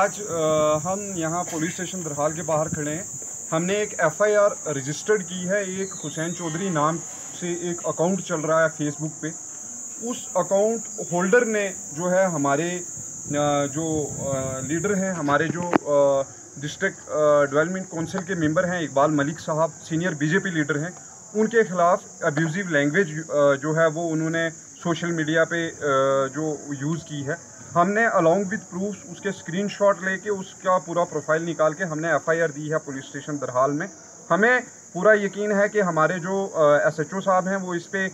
आज आ, हम यहाँ पुलिस स्टेशन दरहाल के बाहर खड़े हैं। हमने एक एफआईआर रजिस्टर्ड की है। एक हुसैन चौधरी नाम से एक अकाउंट चल रहा है फेसबुक पे। उस अकाउंट होल्डर ने जो है हमारे जो लीडर हैं हमारे जो डिस्ट्रिक्ट डेवलपमेंट काउंसिल के मेंबर हैं इकबाल मलिक साहब सीनियर बीजेपी लीडर हैं उनके खिलाफ अब्यूज़िव लैंग्वेज जो है वो उन्होंने सोशल मीडिया पे जो यूज़ की है। हमने अलॉन्ग विद प्रूफ उसके स्क्रीनशॉट लेके उसका पूरा प्रोफ़ाइल निकाल के हमने एफआईआर दी है पुलिस स्टेशन दरहाल में। हमें पूरा यकीन है कि हमारे जो एसएचओ साहब हैं, वो इस पर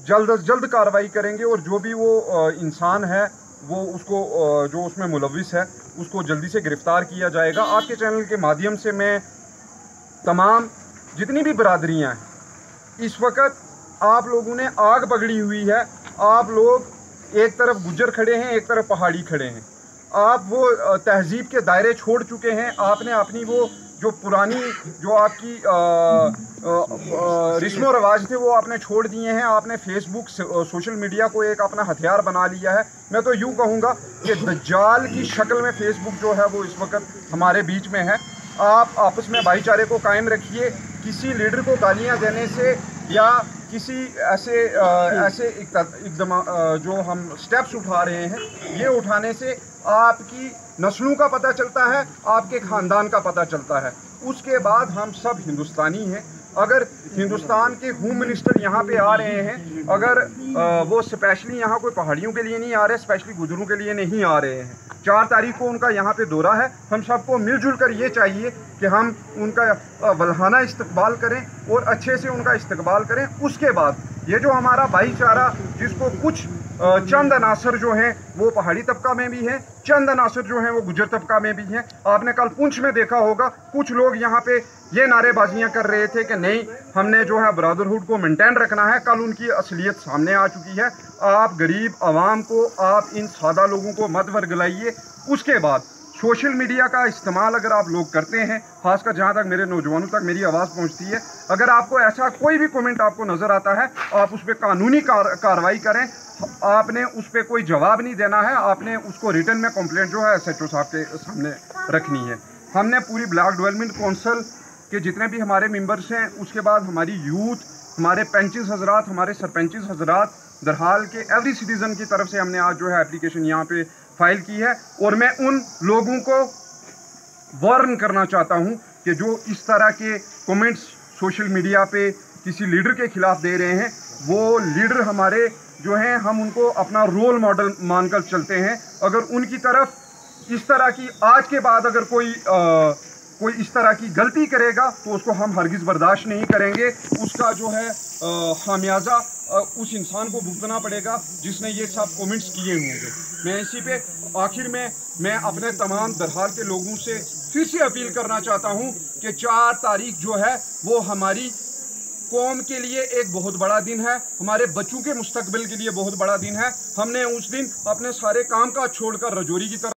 जल्द अज जल्द कार्रवाई करेंगे और जो भी वो इंसान है, वो उसको जो उसमें मुलविस है, उसको जल्दी से गिरफ़्तार किया जाएगा। आपके चैनल के माध्यम से मैं तमाम जितनी भी बरदरियाँ हैं, इस वक्त आप लोगों ने आग पकड़ी हुई है। आप लोग एक तरफ़ गुजर खड़े हैं, एक तरफ़ पहाड़ी खड़े हैं। आप वो तहजीब के दायरे छोड़ चुके हैं। आपने अपनी वो, जो पुरानी, जो आपकी रस्म रवाज थे, वो आपने छोड़ दिए हैं। आपने फेसबुक सोशल मीडिया को एक अपना हथियार बना लिया है। मैं तो यूँ कहूँगा कि दज्जाल की शक्ल में फेसबुक जो है, वो इस वक्त हमारे बीच में है। आप आपस में भाईचारे को कायम रखिए। किसी लीडर को गालियाँ देने से या किसी ऐसे आ, ऐसे एकदम जो हम स्टेप्स उठा रहे हैं ये उठाने से आपकी नस्लों का पता चलता है आपके ख़ानदान का पता चलता है। उसके बाद हम सब हिंदुस्तानी हैं। अगर हिंदुस्तान के होम मिनिस्टर यहाँ पे आ रहे हैं अगर आ, वो स्पेशली यहाँ कोई पहाड़ियों के लिए नहीं आ रहे स्पेशली गुजरों के लिए नहीं आ रहे हैं। चार तारीख को उनका यहाँ पे दौरा है। हम सबको मिलजुल कर ये चाहिए कि हम उनका वल्हाना इस्तकबाल करें और अच्छे से उनका इस्तकबाल करें। उसके बाद ये जो हमारा भाईचारा जिसको कुछ चंद अनासर जो हैं, वो पहाड़ी तबका में भी हैं चंद अनासर जो हैं, वो गुजर तबका में भी हैं। आपने कल पुंछ में देखा होगा, कुछ लोग यहाँ पे ये नारेबाजियाँ कर रहे थे कि नहीं, हमने जो है ब्रदरहुड को मेंटेन रखना है, कल उनकी असलियत सामने आ चुकी है। आप गरीब आवाम को, आप इन सादा लोगों को मत वर्गलाइए। उसके बाद सोशल मीडिया का इस्तेमाल अगर आप लोग करते हैं, खासकर जहाँ तक मेरे नौजवानों तक मेरी आवाज़ पहुँचती है, अगर आपको ऐसा कोई भी कमेंट आपको नज़र आता है, आप उस पर कानूनी कार्रवाई करें आपने उस पर कोई जवाब नहीं देना है, आपने उसको रिटर्न में कंप्लेंट जो है एस एच साहब के सामने रखनी है। हमने पूरी ब्लॉक डेवलपमेंट काउंसिल के जितने भी हमारे मेंबर्स हैं, उसके बाद हमारी यूथ हमारे पेंचिस हजरात, हमारे सरपंचिस हजरात, दरहाल के एवरी सिटीज़न की तरफ़ से हमने आज जो है एप्लीकेशन यहाँ पे फ़ाइल की है। और मैं उन लोगों को वार्न करना चाहता हूँ कि जो इस तरह के कमेंट्स सोशल मीडिया पे किसी लीडर के खिलाफ दे रहे हैं वो लीडर हमारे जो हैं हम उनको अपना रोल मॉडल मानकर चलते हैं। अगर उनकी तरफ़ इस तरह की आज के बाद अगर कोई आ, कोई इस तरह की गलती करेगा तो उसको हम हरगिज़ बर्दाश्त नहीं करेंगे। उसका जो है खामियाजा उस इंसान को भुगतना पड़ेगा जिसने ये सब कमेंट्स किए होंगे। मैं इसी पे आखिर में मैं अपने तमाम दरहाल के लोगों से फिर से अपील करना चाहता हूँ कि चार तारीख जो है वो हमारी कौम के लिए एक बहुत बड़ा दिन है। हमारे बच्चों के मुस्तबिल के लिए बहुत बड़ा दिन है। हमने उस दिन अपने सारे काम का छोड़कर रजौरी की तरफ़